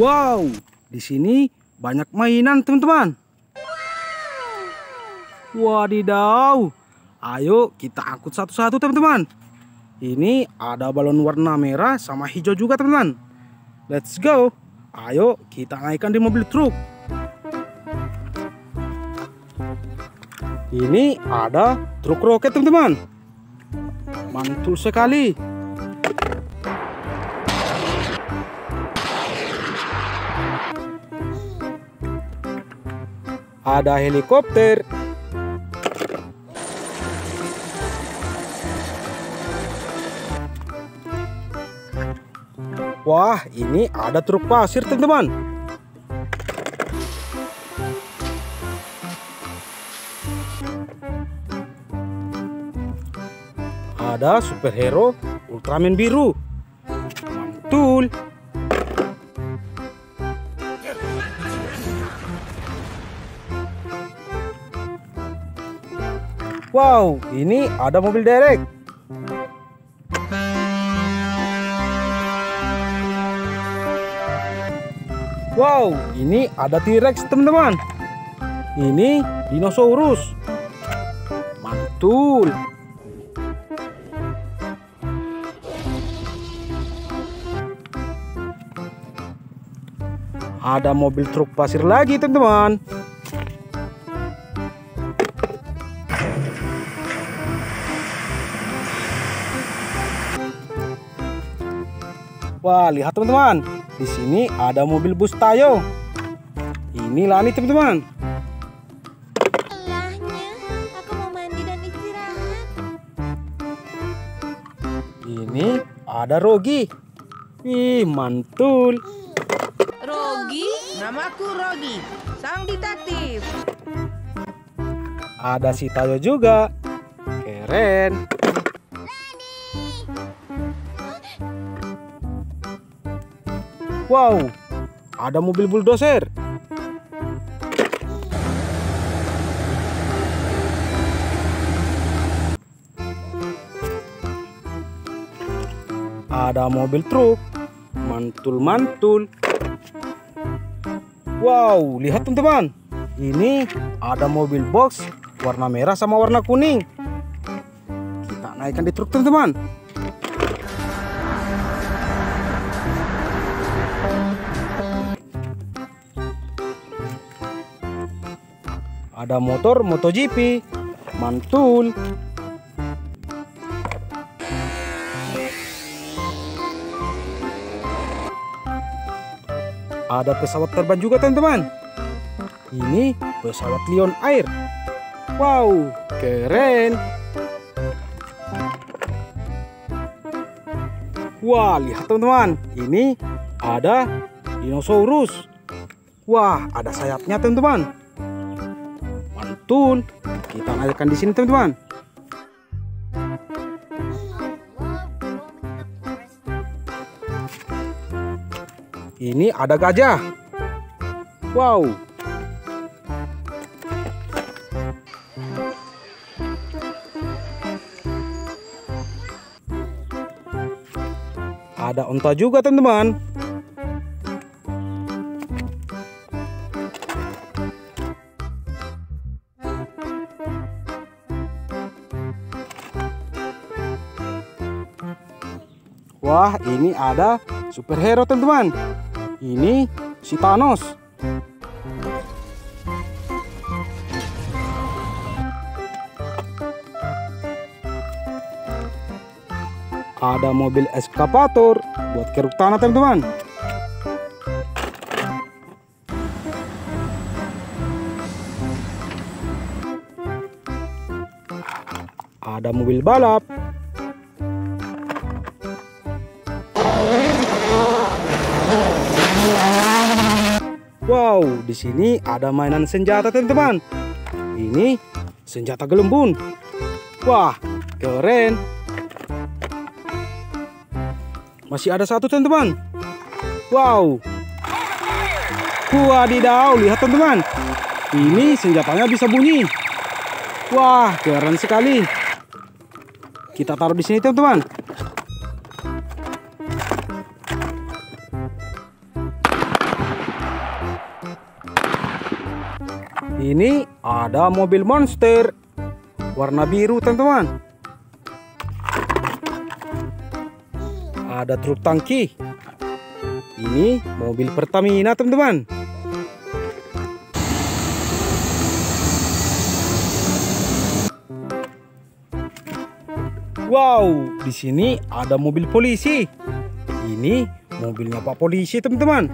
Wow, di sini banyak mainan teman-teman. Wadidaw. Ayo kita angkut satu-satu teman-teman. Ini ada balon warna merah sama hijau juga teman-teman. Let's go. Ayo kita naikkan di mobil truk. Ini ada truk roket teman-teman. Mantul sekali. Ada helikopter. Wah, ini ada truk pasir, teman-teman. Ada superhero Ultraman biru. Mantul. Wow, ini ada mobil derek. Wow, ini ada T-Rex teman-teman. Ini dinosaurus. Mantul. Ada mobil truk pasir lagi teman-teman. Wah, lihat teman-teman. Di sini ada mobil bus Tayo. Ini Lani teman-teman. Allahnya, aku mau mandi dan istirahat. Ini ada Rogi. Wih, mantul. Rogi, namaku Rogi, sang detektif. Ada si Tayo juga. Keren. Wow, ada mobil bulldozer. Ada mobil truk. Mantul-mantul. Wow, lihat teman-teman. Ini ada mobil box warna merah sama warna kuning. Kita naikkan di truk teman-teman. Ada motor MotoGP. Mantul. Ada pesawat terbang juga teman-teman. Ini pesawat Lion Air. Wow, keren. Wah, lihat teman-teman. Ini ada dinosaurus. Wah, ada sayapnya teman-teman. Kita naikkan di sini teman-teman. Ini ada gajah. Wow. Ada unta juga teman-teman. Wah, ini ada superhero teman-teman. Ini si Thanos. Ada mobil eskavator buat keruk tanah teman-teman. Ada mobil balap. Wow, di sini ada mainan senjata teman-teman. Ini senjata gelembung. Wah, keren. Masih ada satu teman-teman. Wow. Wadidaw, lihat teman-teman. Ini senjatanya bisa bunyi. Wah, keren sekali. Kita taruh di sini teman-teman. Ini ada mobil monster warna biru teman-teman. Ada truk tangki. Ini mobil Pertamina teman-teman. Wow, di sini ada mobil polisi. Ini mobilnya Pak Polisi, teman-teman.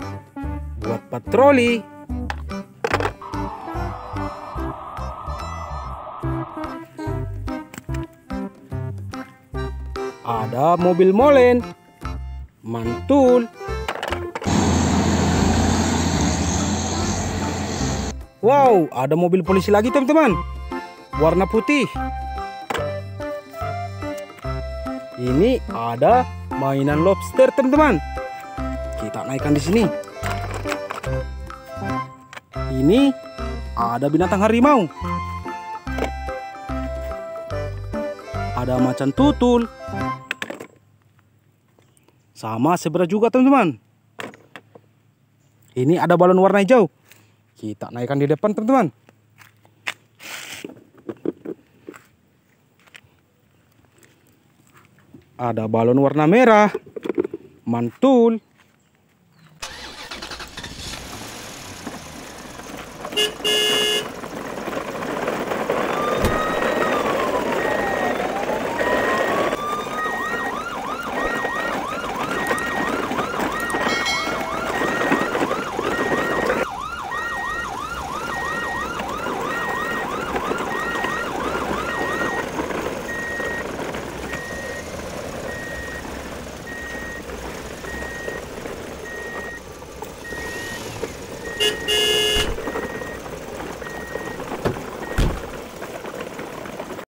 Buat patroli. Ada mobil molen, mantul. Wow, ada mobil polisi lagi, teman-teman. Warna putih. Ini ada mainan lobster, teman-teman. Kita naikkan di sini. Ini ada binatang harimau. Ada macan tutul. Sama zebra juga, teman-teman. Ini ada balon warna hijau. Kita naikkan di depan, teman-teman. Ada balon warna merah, mantul.